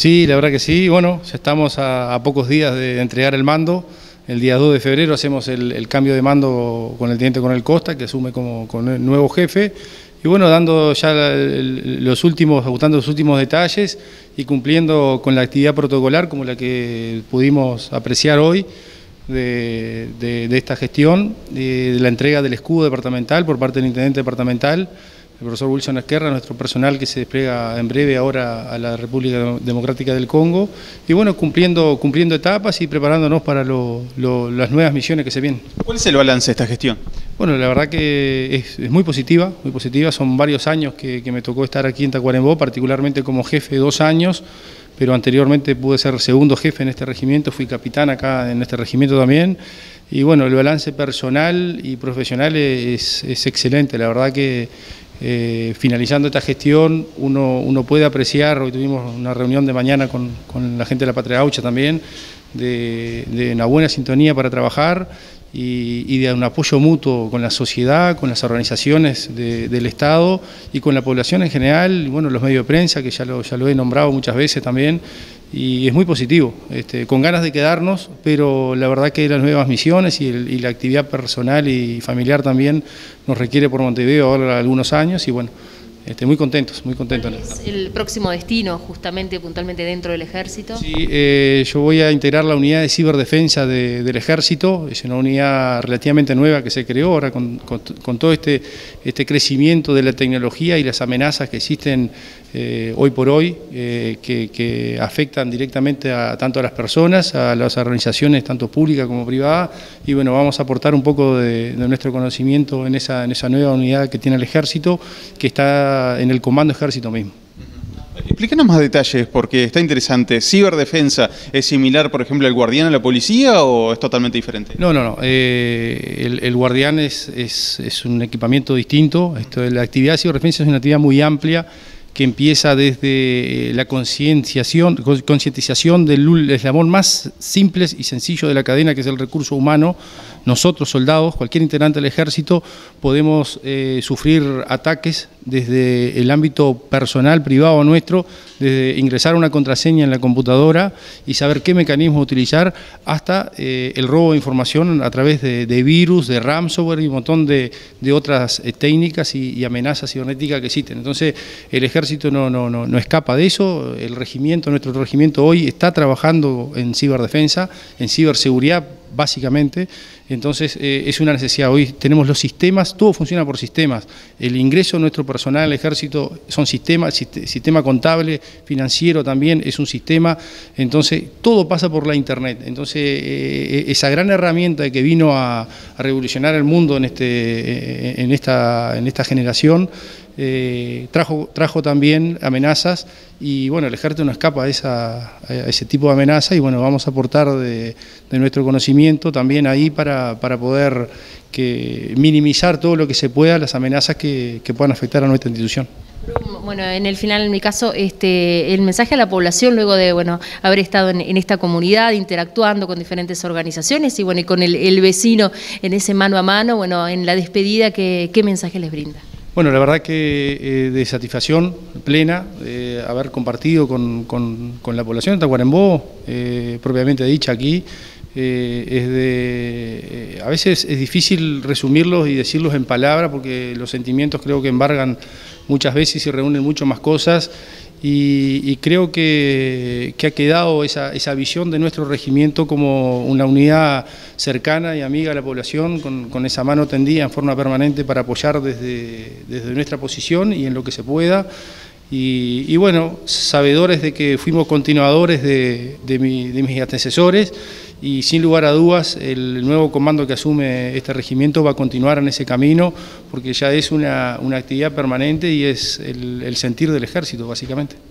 Sí, la verdad que sí. Bueno, ya estamos a, pocos días de entregar el mando. El día 2 de febrero hacemos el, cambio de mando con el teniente Coronel Costa, que asume como, nuevo jefe. Y bueno, dando ya los últimos, ajustando los últimos detalles y cumpliendo con la actividad protocolar como la que pudimos apreciar hoy de, esta gestión, de la entrega del escudo departamental por parte del intendente departamental el profesor Wilson Esquerra, nuestro personal que se despliega en breve ahora a la República Democrática del Congo, y bueno, cumpliendo, cumpliendo etapas y preparándonos para las nuevas misiones que se vienen. ¿Cuál es el balance de esta gestión? Bueno, la verdad que es, muy positiva, muy positiva, son varios años que, me tocó estar aquí en Tacuarembó, particularmente como jefe dos años, pero anteriormente pude ser segundo jefe en este regimiento, fui capitán acá en este regimiento también, y bueno, el balance personal y profesional es, es excelente, la verdad que eh, finalizando esta gestión, uno, puede apreciar, hoy tuvimos una reunión de mañana con, la gente de la Patria Gaucha también, de, una buena sintonía para trabajar y, de un apoyo mutuo con la sociedad, con las organizaciones del Estado y con la población en general, y bueno, los medios de prensa, que ya lo, ya lo he nombrado muchas veces también, y es muy positivo, este, con ganas de quedarnos, pero la verdad que las nuevas misiones y, la actividad personal y familiar también nos requiere por Montevideo algunos años y bueno, este, muy contentos, muy contentos. ¿Es el próximo destino justamente, puntualmente dentro del ejército? Sí, eh, yo voy a integrar la unidad de ciberdefensa del ejército, es una unidad relativamente nueva que se creó ahora con, todo este, este crecimiento de la tecnología y las amenazas que existen eh, hoy por hoy, eh, que, afectan directamente a tanto a las personas, a las organizaciones, tanto públicas como privadas, y bueno, vamos a aportar un poco de, de nuestro conocimiento en esa, en esa nueva unidad que tiene el ejército, que está en el Comando Ejército mismo. Explíquenos más detalles, porque está interesante. ¿Ciberdefensa es similar, por ejemplo, al Guardián a la policía o es totalmente diferente? No, no, no. Eh, el, Guardián es, es, un equipamiento distinto. Esto, la actividad de ciberdefensa es una actividad muy amplia que empieza desde la concientización, concientización del eslabón más simple y sencillo de la cadena, que es el recurso humano. Nosotros, soldados, cualquier integrante del ejército, podemos eh, sufrir ataques desde el ámbito personal, privado nuestro, desde ingresar una contraseña en la computadora y saber qué mecanismo utilizar, hasta eh, el robo de información a través de, virus, de ransomware y un montón de, otras eh, técnicas y, amenazas cibernéticas que existen. Entonces, el ejército no, no, no, escapa de eso, el regimiento, nuestro regimiento hoy está trabajando en ciberdefensa, en ciberseguridad básicamente, entonces eh, es una necesidad. Hoy tenemos los sistemas, todo funciona por sistemas. El ingreso de nuestro personal al ejército son sistemas, sistema contable, financiero también es un sistema, entonces todo pasa por la internet. Entonces eh, esa gran herramienta que vino a, revolucionar el mundo en, este, eh, en, esta, en esta generación, trajo, trajo también amenazas y bueno, el ejército no escapa a, esa, a ese tipo de amenaza y bueno, vamos a aportar de nuestro conocimiento también ahí para para, poder que, minimizar todo lo que se pueda las amenazas que, puedan afectar a nuestra institución. Bueno, en el final, en mi caso, este, el mensaje a la población, luego de bueno, haber estado en, esta comunidad, interactuando con diferentes organizaciones y bueno, y con el, vecino en ese mano a mano, bueno, en la despedida, ¿qué, mensaje les brinda? Bueno, la verdad que eh, de satisfacción plena, de haber compartido con, la población de Tacuarembó, eh, propiamente dicha aquí, eh, es de, eh, a veces es difícil resumirlos y decirlos en palabras porque los sentimientos creo que embargan muchas veces y reúnen mucho más cosas y, creo que, ha quedado esa, visión de nuestro regimiento como una unidad cercana y amiga a la población, con, esa mano tendida en forma permanente para apoyar desde, desde nuestra posición y en lo que se pueda. Y, bueno, sabedores de que fuimos continuadores de, de mis antecesores y sin lugar a dudas el nuevo comando que asume este regimiento va a continuar en ese camino porque ya es una, actividad permanente y es el sentir del ejército básicamente.